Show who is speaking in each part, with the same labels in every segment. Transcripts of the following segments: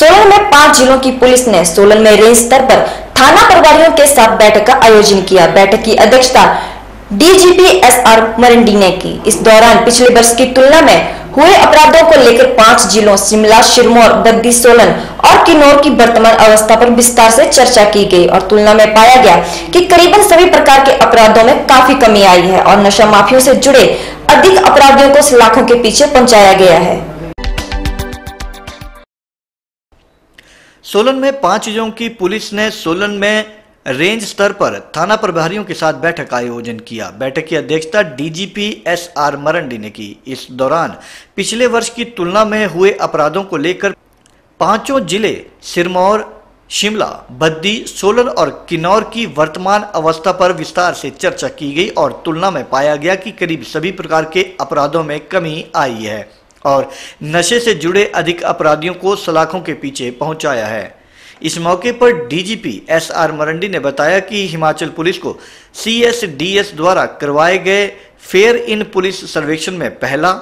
Speaker 1: सोलन में पाँच जिलों की पुलिस ने सोलन में रेंज स्तर पर थाना प्रभारियों के साथ बैठक का आयोजन किया। बैठक की अध्यक्षता डीजीपी एस आर मरंडी ने की। इस दौरान पिछले वर्ष की तुलना में हुए अपराधों को लेकर पाँच जिलों शिमला सिरमौर बद्दी, सोलन और किन्नौर की वर्तमान अवस्था पर विस्तार से चर्चा की गई और तुलना में पाया गया कि करीबन सभी प्रकार के अपराधों में काफ़ी कमी आई है और नशा माफियों से जुड़े अधिक अपराधियों को सलाखों के पीछे पहुँचाया गया है।
Speaker 2: सोलन में पाँच जिलों की पुलिस ने सोलन में रेंज स्तर पर थाना प्रभारियों के साथ बैठक का आयोजन किया। बैठक की अध्यक्षता डीजीपी एस आर मरंडी ने की। इस दौरान पिछले वर्ष की तुलना में हुए अपराधों को लेकर पाँचों ज़िले सिरमौर, शिमला, बद्दी, सोलन और किन्नौर की वर्तमान अवस्था पर विस्तार से चर्चा की गई और तुलना में पाया गया कि करीब सभी प्रकार के अपराधों में कमी आई है। और नशे से जुड़े अधिक अपराधियों को सलाखों के पीछे पहुँचाया है। इस मौके पर डीजीपी एस आर मरंडी ने बताया कि हिमाचल पुलिस को सीएसडीएस द्वारा करवाए गए फेयर इन पुलिस सर्वेक्षण में पहला,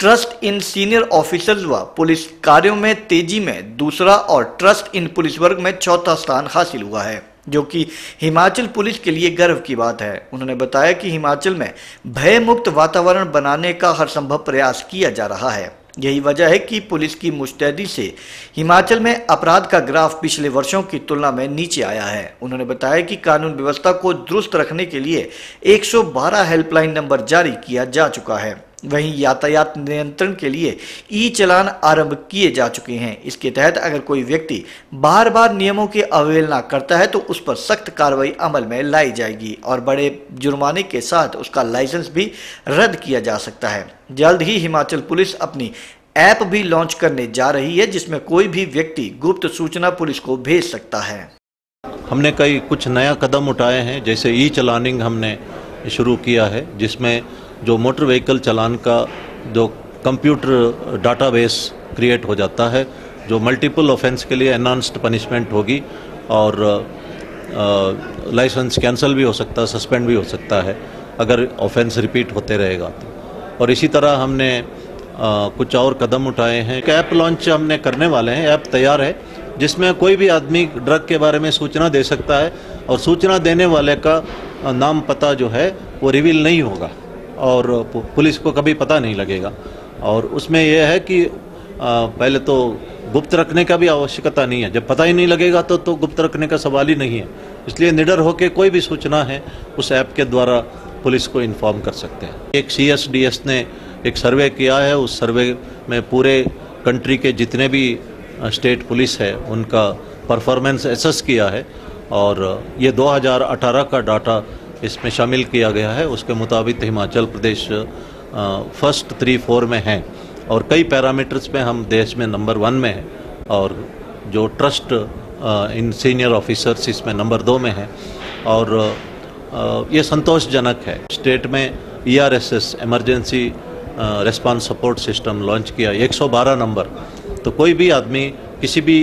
Speaker 2: ट्रस्ट इन सीनियर ऑफिसर्स व पुलिस कार्यों में तेज़ी में दूसरा और ट्रस्ट इन पुलिस वर्ग में चौथा स्थान हासिल हुआ है। जो कि हिमाचल पुलिस के लिए गर्व की बात है। उन्होंने बताया कि हिमाचल में भय मुक्त वातावरण बनाने का हर संभव प्रयास किया जा रहा है। यही वजह है कि पुलिस की मुस्तैदी से हिमाचल में अपराध का ग्राफ पिछले वर्षों की तुलना में नीचे आया है। उन्होंने बताया कि कानून व्यवस्था को दुरुस्त रखने के लिए 112 हेल्पलाइन नंबर जारी किया जा चुका है। वहीं यातायात नियंत्रण के लिए ई चलान आरंभ किए जा चुके हैं। इसके तहत अगर कोई व्यक्ति बार बार नियमों की अवहेलना करता है तो उस पर सख्त कार्रवाई अमल में लाई जाएगी और बड़े जुर्माने के साथ उसका लाइसेंस भी रद्द किया जा सकता है। जल्द ही हिमाचल पुलिस अपनी ऐप भी लॉन्च करने जा रही है, जिसमें कोई भी व्यक्ति गुप्त सूचना पुलिस को भेज सकता है।
Speaker 3: हमने कई कुछ नया कदम उठाए हैं, जैसे ई चलानिंग हमने शुरू किया है जिसमें जो मोटर व्हीकल चलान का जो कंप्यूटर डाटाबेस क्रिएट हो जाता है जो मल्टीपल ऑफेंस के लिए एनहांस्ड पनिशमेंट होगी और लाइसेंस कैंसिल भी हो सकता है सस्पेंड भी हो सकता है अगर ऑफेंस रिपीट होते रहेगा तो। और इसी तरह हमने आ, कुछ और कदम उठाए हैं। ऐप लॉन्च हमने करने वाले हैं ऐप तैयार है जिसमें कोई भी आदमी ड्रग के बारे में सूचना दे सकता है और सूचना देने वाले का नाम पता जो है, वो रिवील नहीं होगा और पुलिस को कभी पता नहीं लगेगा। और उसमें यह है कि पहले तो गुप्त रखने का भी आवश्यकता नहीं है। जब पता ही नहीं लगेगा तो तो गुप्त रखने का सवाल ही नहीं है। इसलिए निडर होकर कोई भी सूचना है, उस ऐप के द्वारा पुलिस को इन्फॉर्म कर सकते हैं। एक सीएसडीएस ने एक सर्वे किया है। उस सर्वे में पूरे कंट्री के जितने भी स्टेट पुलिस है, उनका परफॉर्मेंस एसेस किया है। और ये 2018 का डाटा इसमें शामिल किया गया है। उसके मुताबिक Himachal Pradesh first three four में है और कई पैरामीटर्स में हम देश में नंबर वन में हैं और जो ट्रस्ट इन सीनियर ऑफिसर्स इसमें नंबर दो में है और ये संतोषजनक है। स्टेट में ERSS emergency response support system launch किया 112 नंबर तो कोई भी आदमी किसी भी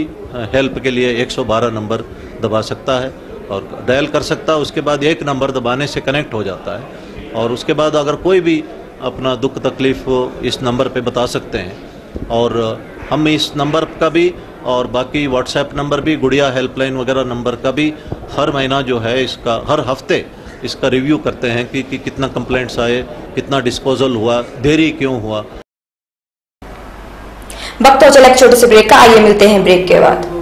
Speaker 3: हेल्प के लिए 112 नंबर दबा सकता है और डायल कर सकता है उसके बाद एक नंबर दबाने से कनेक्ट हो जाता है। और उसके बाद अगर कोई भी अपना दुख तकलीफ़ इस नंबर पे बता सकते हैं। और हम इस नंबर का भी और बाकी व्हाट्सएप नंबर भी गुड़िया हेल्पलाइन वगैरह नंबर का भी हर महीना जो है इसका हर हफ़्ते इसका रिव्यू करते हैं कि, कि कितना कंप्लेंट्स आए कितना डिस्पोजल हुआ देरी क्यों हुआ।
Speaker 1: वक्त हो चला एक छोटे से ब्रेक का आइए मिलते हैं ब्रेक के बाद।